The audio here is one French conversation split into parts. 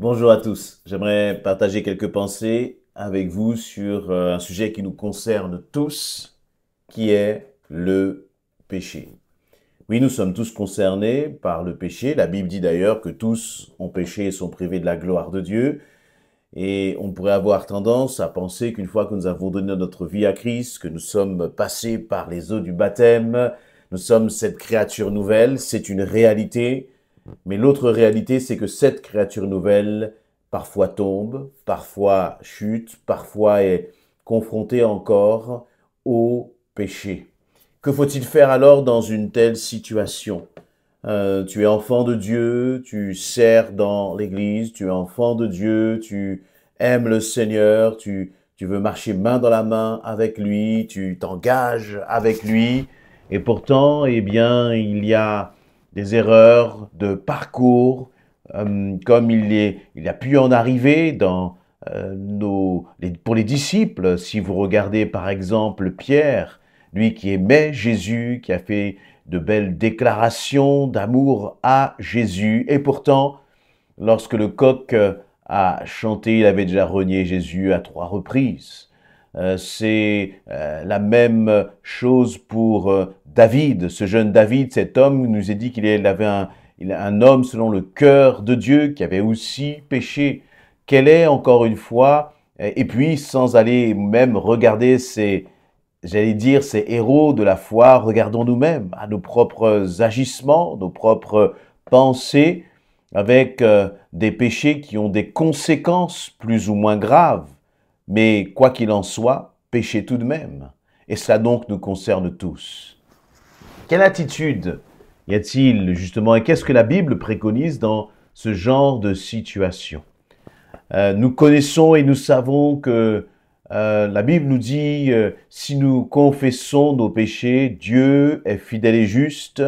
Bonjour à tous. J'aimerais partager quelques pensées avec vous sur euh, un sujet qui nous concerne tous, qui est le péché. Oui, nous sommes tous concernés par le péché. La Bible dit d'ailleurs que tous ont péché et sont privés de la gloire de Dieu. Et on pourrait avoir tendance à penser qu'une fois que nous avons donné notre vie à Christ, que nous sommes passés par les eaux du baptême, nous sommes cette créature nouvelle, c'est une réalité. Mais l'autre réalité, c'est que cette créature nouvelle, parfois tombe, parfois chute, parfois est confrontée encore au péché. Que faut-il faire alors dans une telle situation? Euh, Tu es enfant de Dieu, tu sers dans l'Église, tu es enfant de Dieu, tu aimes le Seigneur, tu, tu veux marcher main dans la main avec lui, tu t'engages avec lui, et pourtant, eh bien, il y a des erreurs de parcours, euh, comme il, est, il a pu en arriver dans euh, nos, pour les disciples. Si vous regardez par exemple Pierre, lui qui aimait Jésus, qui a fait de belles déclarations d'amour à Jésus, et pourtant, lorsque le coq a chanté, il avait déjà renié Jésus à trois reprises. Euh, c'est la même chose pour David, ce jeune David, cet homme nous est dit qu'il avait un, homme selon le cœur de Dieu qui avait aussi péché. Quel est encore une fois, et puis sans aller même regarder ces, j'allais dire, ces héros de la foi, regardons nous-mêmes à nos propres agissements, nos propres pensées, avec euh, des péchés qui ont des conséquences plus ou moins graves. Mais quoi qu'il en soit, péché tout de même. Et cela donc nous concerne tous. Quelle attitude y a-t-il justement et qu'est-ce que la Bible préconise dans ce genre de situation? Euh, Nous connaissons et nous savons que euh, la Bible nous dit, euh, si nous confessons nos péchés, Dieu est fidèle et juste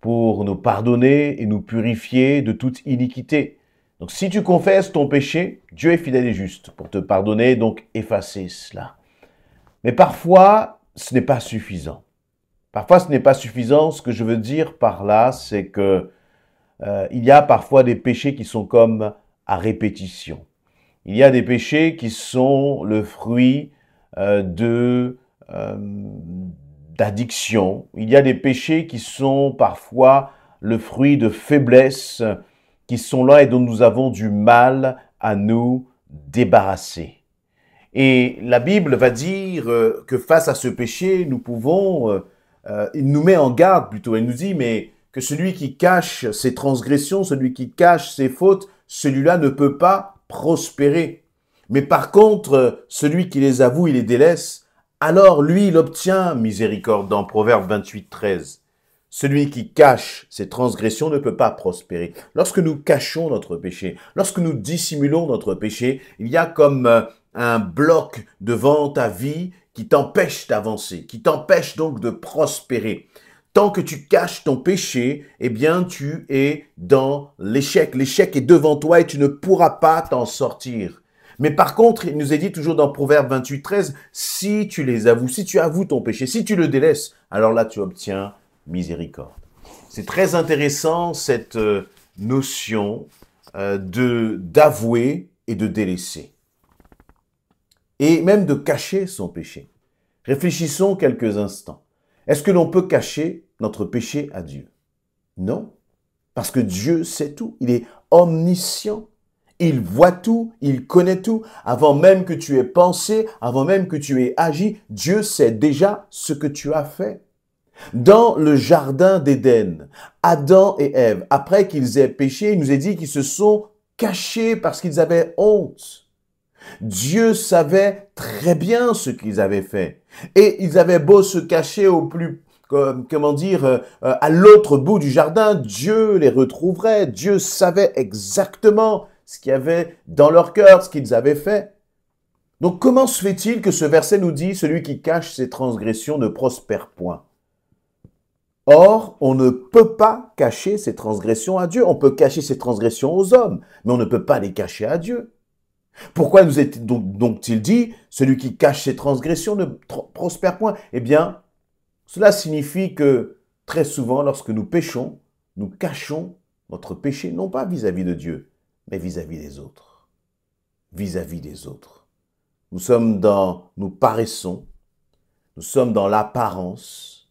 pour nous pardonner et nous purifier de toute iniquité. Donc si tu confesses ton péché, Dieu est fidèle et juste pour te pardonner, donc effacer cela. Mais parfois, ce n'est pas suffisant. Parfois, ce n'est pas suffisant. Ce que je veux dire par là, c'est que euh, il y a parfois des péchés qui sont comme à répétition. Il y a des péchés qui sont le fruit euh, de euh, d'addiction. Il y a des péchés qui sont parfois le fruit de faiblesses qui sont là et dont nous avons du mal à nous débarrasser. Et la Bible va dire que face à ce péché, nous pouvons euh, il nous met en garde plutôt. Il nous dit, mais que celui qui cache ses transgressions, celui qui cache ses fautes, celui-là ne peut pas prospérer. Mais par contre, celui qui les avoue, il les délaisse, alors lui, il obtient miséricorde dans Proverbe 28, 13. Celui qui cache ses transgressions ne peut pas prospérer. Lorsque nous cachons notre péché, lorsque nous dissimulons notre péché, il y a comme euh, un bloc devant ta vie qui t'empêche d'avancer, qui t'empêche donc de prospérer. Tant que tu caches ton péché, eh bien, tu es dans l'échec. L'échec est devant toi et tu ne pourras pas t'en sortir. Mais par contre, il nous est dit toujours dans Proverbe 28, 13, si tu les avoues, si tu avoues ton péché, si tu le délaisses, alors là, tu obtiens miséricorde. C'est très intéressant cette euh, notion euh, d'avouer et de délaisser et même de cacher son péché. Réfléchissons quelques instants. Est-ce que l'on peut cacher notre péché à Dieu? Non, parce que Dieu sait tout. Il est omniscient. Il voit tout, il connaît tout. Avant même que tu aies pensé, avant même que tu aies agi, Dieu sait déjà ce que tu as fait. Dans le jardin d'Éden, Adam et Ève, après qu'ils aient péché, il nous est dit qu'ils se sont cachés parce qu'ils avaient honte. Dieu savait très bien ce qu'ils avaient fait. Et ils avaient beau se cacher au plus, comment dire, euh, à l'autre bout du jardin, Dieu les retrouverait. Dieu savait exactement ce qu'il y avait dans leur cœur, ce qu'ils avaient fait. Donc comment se fait-il que ce verset nous dit, celui qui cache ses transgressions ne prospère point? Or, on ne peut pas cacher ses transgressions à Dieu. On peut cacher ses transgressions aux hommes, mais on ne peut pas les cacher à Dieu. Pourquoi nous est donc, il dit, celui qui cache ses transgressions ne prospère point? Eh bien, cela signifie que très souvent, lorsque nous péchons, nous cachons notre péché, non pas vis-à-vis de Dieu, mais vis-à-vis des autres. Vis-à-vis des autres. Nous sommes dans, nous paraissons, nous sommes dans l'apparence,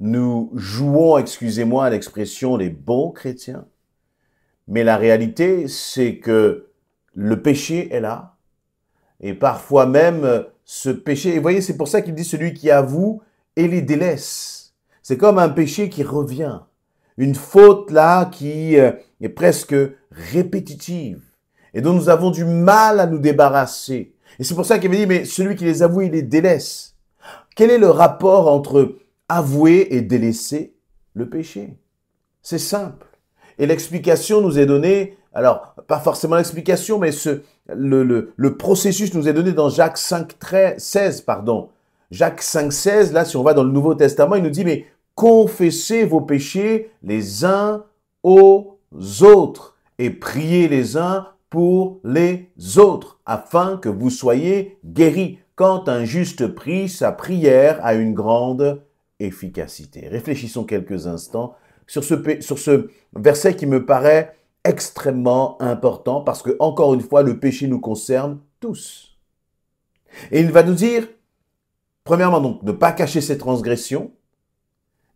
nous jouons, excusez-moi l'expression, les bons chrétiens, mais la réalité, c'est que le péché est là, et parfois même ce péché, et voyez, c'est pour ça qu'il dit celui qui avoue et les délaisse. C'est comme un péché qui revient, une faute là qui euh, est presque répétitive et dont nous avons du mal à nous débarrasser. Et c'est pour ça qu'il avait dit, mais celui qui les avoue, il les délaisse. Quel est le rapport entre avouer et délaisser le péché? C'est simple. Et l'explication nous est donnée, alors pas forcément l'explication, mais le, processus nous est donné dans Jacques 5, 13, 16, pardon. Jacques 5, 16, là, si on va dans le Nouveau Testament, il nous dit, mais confessez vos péchés les uns aux autres et priez les uns pour les autres, afin que vous soyez guéris. Quand un juste prie, sa prière a une grande efficacité. Réfléchissons quelques instants sur ce verset qui me paraît extrêmement important parce que, encore une fois, le péché nous concerne tous. Et il va nous dire, premièrement, donc, ne pas cacher ses transgressions.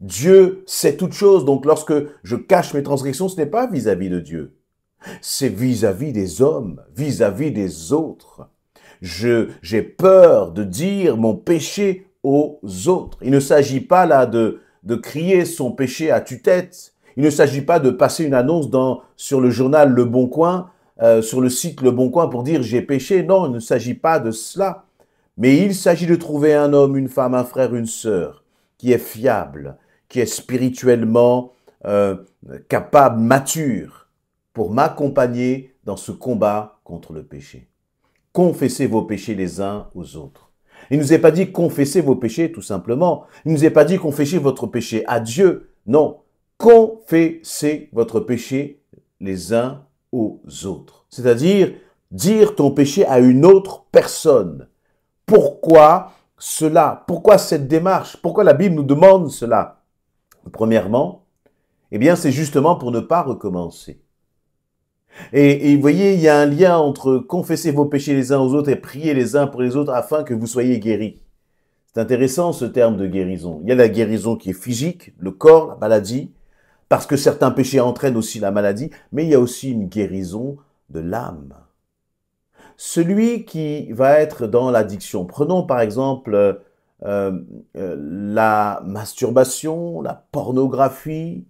Dieu sait toutes choses, donc lorsque je cache mes transgressions, ce n'est pas vis-à-vis -vis de Dieu. C'est vis-à-vis des hommes, vis-à-vis des autres. Je, j'ai peur de dire mon péché aux autres. Il ne s'agit pas là de, de crier son péché à tue-tête. Il ne s'agit pas de passer une annonce dans, sur le journal Le Bon Coin, euh, sur le site Le Bon Coin pour dire j'ai péché. Non, il ne s'agit pas de cela. Mais il s'agit de trouver un homme, une femme, un frère, une sœur qui est fiable, qui est spirituellement euh, capable, mature, pour m'accompagner dans ce combat contre le péché. Confessez vos péchés les uns aux autres. Il ne nous est pas dit confessez vos péchés tout simplement. Il ne nous est pas dit confessez votre péché à Dieu. Non, confessez votre péché les uns aux autres. C'est-à-dire dire ton péché à une autre personne. Pourquoi cela? Pourquoi cette démarche? Pourquoi la Bible nous demande cela? Premièrement, eh bien c'est justement pour ne pas recommencer. Et, vous voyez, il y a un lien entre confesser vos péchés les uns aux autres et prier les uns pour les autres afin que vous soyez guéris. C'est intéressant ce terme de guérison. Il y a la guérison qui est physique, le corps, la maladie, parce que certains péchés entraînent aussi la maladie, mais il y a aussi une guérison de l'âme. Celui qui va être dans l'addiction, prenons par exemple euh, euh, la masturbation, la pornographie,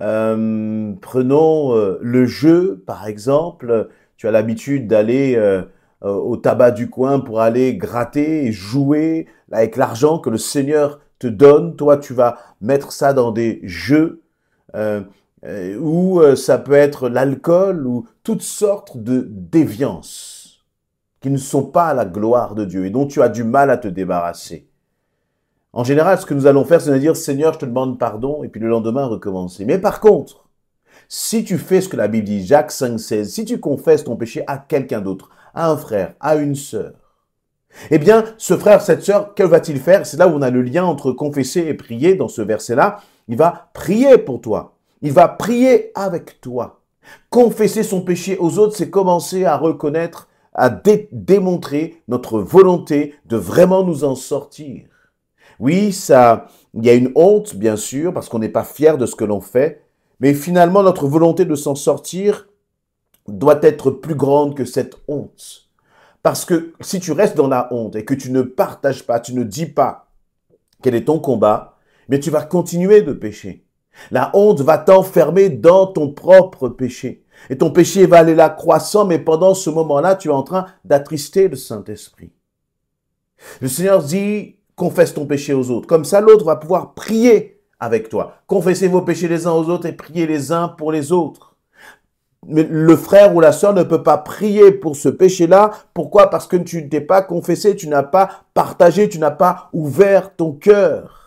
euh, prenons le jeu, par exemple. Tu as l'habitude d'aller au tabac du coin pour aller gratter et jouer avec l'argent que le Seigneur te donne. Toi, tu vas mettre ça dans des jeux ou ça peut être l'alcool ou toutes sortes de déviances qui ne sont pas à la gloire de Dieu et dont tu as du mal à te débarrasser. En général, ce que nous allons faire, c'est de dire Seigneur, je te demande pardon, et puis le lendemain recommencer. Mais par contre, si tu fais ce que la Bible dit, Jacques 5,16, si tu confesses ton péché à quelqu'un d'autre, à un frère, à une sœur, eh bien, ce frère, cette sœur, que va-t-il faire? C'est là où on a le lien entre confesser et prier dans ce verset-là. Il va prier pour toi. Il va prier avec toi. Confesser son péché aux autres, c'est commencer à reconnaître, à démontrer notre volonté de vraiment nous en sortir. Oui, ça, il y a une honte, bien sûr, parce qu'on n'est pas fier de ce que l'on fait, mais finalement, notre volonté de s'en sortir doit être plus grande que cette honte. Parce que si tu restes dans la honte et que tu ne partages pas, tu ne dis pas quel est ton combat, mais tu vas continuer de pécher. La honte va t'enfermer dans ton propre péché. Et ton péché va aller là croissant, mais pendant ce moment-là, tu es en train d'attrister le Saint-Esprit. Le Seigneur dit, confesse ton péché aux autres. Comme ça, l'autre va pouvoir prier avec toi. Confessez vos péchés les uns aux autres et priez les uns pour les autres. Mais le frère ou la sœur ne peut pas prier pour ce péché-là. Pourquoi? Parce que tu ne t'es pas confessé, tu n'as pas partagé, tu n'as pas ouvert ton cœur.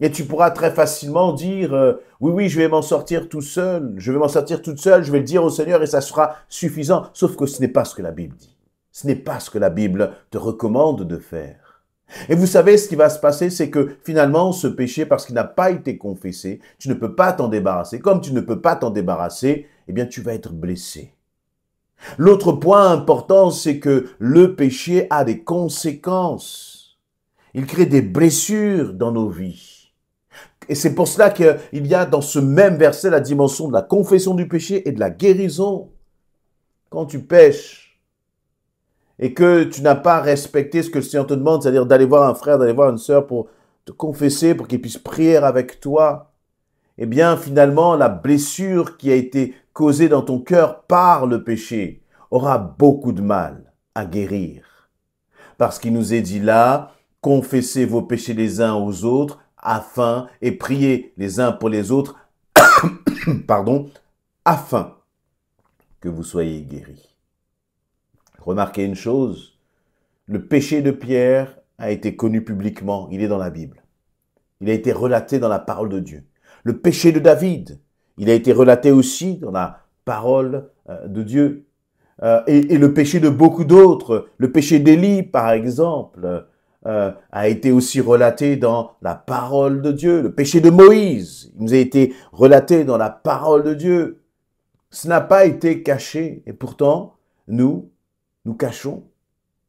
Et tu pourras très facilement dire, euh, oui, oui, je vais m'en sortir tout seul, je vais m'en sortir toute seule, je vais le dire au Seigneur et ça sera suffisant. Sauf que ce n'est pas ce que la Bible dit. Ce n'est pas ce que la Bible te recommande de faire. Et vous savez, ce qui va se passer, c'est que finalement, ce péché, parce qu'il n'a pas été confessé, tu ne peux pas t'en débarrasser. Comme tu ne peux pas t'en débarrasser, eh bien tu vas être blessé. L'autre point important, c'est que le péché a des conséquences. Il crée des blessures dans nos vies. Et c'est pour cela qu'il y a dans ce même verset la dimension de la confession du péché et de la guérison. Quand tu pêches et que tu n'as pas respecté ce que le Seigneur te demande, c'est-à-dire d'aller voir un frère, d'aller voir une sœur pour te confesser, pour qu'il puisse prier avec toi, eh bien finalement la blessure qui a été causée dans ton cœur par le péché aura beaucoup de mal à guérir. Parce qu'il nous est dit là, confessez vos péchés les uns aux autres afin et priez les uns pour les autres, pardon, afin que vous soyez guéris. Remarquez une chose, le péché de Pierre a été connu publiquement, il est dans la Bible. Il a été relaté dans la parole de Dieu. Le péché de David, il a été relaté aussi dans la parole euh, de Dieu. Euh, et, le péché de beaucoup d'autres, le péché d'Élie par exemple, euh, a été aussi relaté dans la parole de Dieu. Le péché de Moïse, il nous a été relaté dans la parole de Dieu. Ce n'a pas été caché. Et pourtant, nous, nous cachons.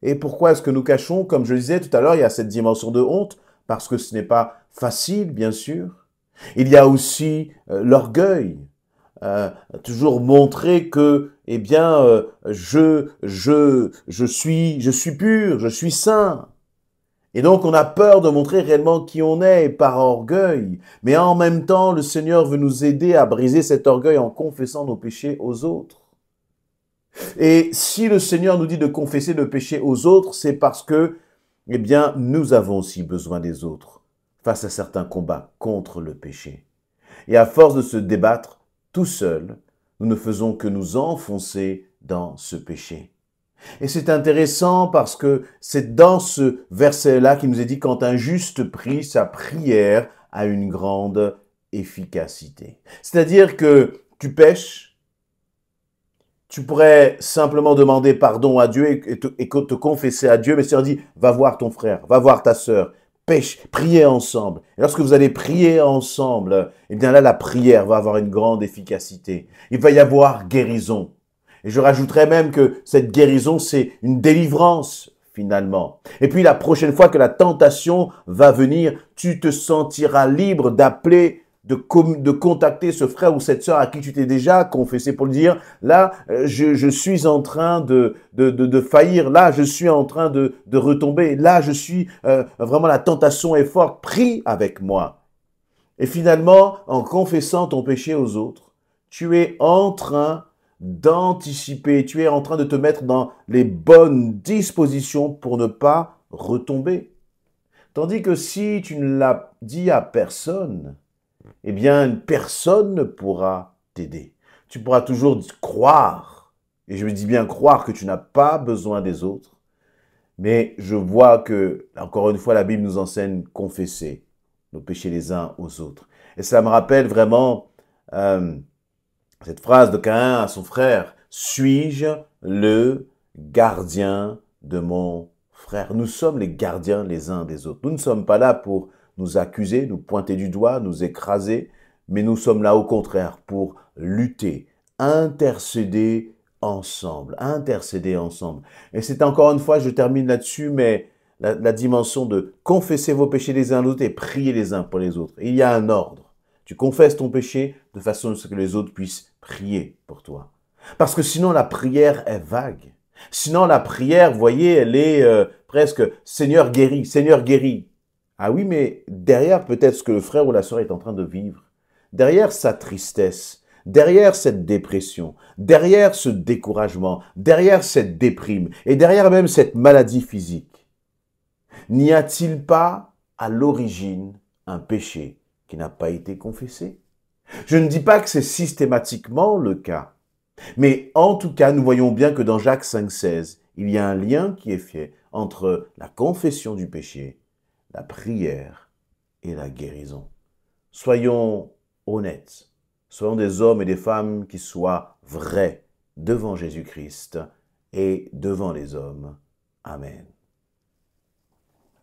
Et pourquoi est-ce que nous cachons? Comme je le disais tout à l'heure, il y a cette dimension de honte, parce que ce n'est pas facile, bien sûr. Il y a aussi euh, l'orgueil. Euh, toujours montrer que, eh bien, je, je, je suis, je suis pur, je suis saint. Et donc, on a peur de montrer réellement qui on est par orgueil. Mais en même temps, le Seigneur veut nous aider à briser cet orgueil en confessant nos péchés aux autres. Et si le Seigneur nous dit de confesser le péché aux autres, c'est parce que, eh bien, nous avons aussi besoin des autres face à certains combats contre le péché. Et à force de se débattre tout seul, nous ne faisons que nous enfoncer dans ce péché. Et c'est intéressant parce que c'est dans ce verset-là qu'il nous est dit quand un juste prie, sa prière a une grande efficacité. C'est-à-dire que tu pêches, tu pourrais simplement demander pardon à Dieu et te, te confesser à Dieu, mais Seigneur dit, va voir ton frère, va voir ta sœur, pêche, priez ensemble. Et lorsque vous allez prier ensemble, eh bien là, la prière va avoir une grande efficacité. Il va y avoir guérison. Et je rajouterais même que cette guérison, c'est une délivrance finalement. Et puis la prochaine fois que la tentation va venir, tu te sentiras libre d'appeler de, de contacter ce frère ou cette sœur à qui tu t'es déjà confessé pour le dire, là, euh, je, je suis en train de, de, de, de, faillir, là, je suis en train de, de retomber, là, je suis, euh, vraiment, la tentation est forte, prie avec moi. Et finalement, en confessant ton péché aux autres, tu es en train d'anticiper, tu es en train de te mettre dans les bonnes dispositions pour ne pas retomber. Tandis que si tu ne l'as dit à personne, eh bien, personne ne pourra t'aider. Tu pourras toujours croire, et je me dis bien croire que tu n'as pas besoin des autres, mais je vois que, encore une fois, la Bible nous enseigne confesser nos péchés les uns aux autres. Et ça me rappelle vraiment euh, cette phrase de Caïn à son frère, suis-je le gardien de mon frère? Nous sommes les gardiens les uns des autres. Nous ne sommes pas là pour nous accuser, nous pointer du doigt, nous écraser, mais nous sommes là au contraire pour lutter, intercéder ensemble, intercéder ensemble. Et c'est encore une fois, je termine là-dessus, mais la, dimension de confesser vos péchés les uns l'autre et prier les uns pour les autres. il y a un ordre. Tu confesses ton péché de façon à ce que les autres puissent prier pour toi. Parce que sinon la prière est vague. Sinon la prière, voyez, elle est euh, presque Seigneur guéri, Seigneur guéri. Ah oui, mais derrière peut-être ce que le frère ou la sœur est en train de vivre, derrière sa tristesse, derrière cette dépression, derrière ce découragement, derrière cette déprime et derrière même cette maladie physique, n'y a-t-il pas à l'origine un péché qui n'a pas été confessé Je ne dis pas que c'est systématiquement le cas, mais en tout cas, nous voyons bien que dans Jacques 5,16, il y a un lien qui est fait entre la confession du péché la prière et la guérison. Soyons honnêtes, soyons des hommes et des femmes qui soient vrais devant Jésus-Christ et devant les hommes. Amen.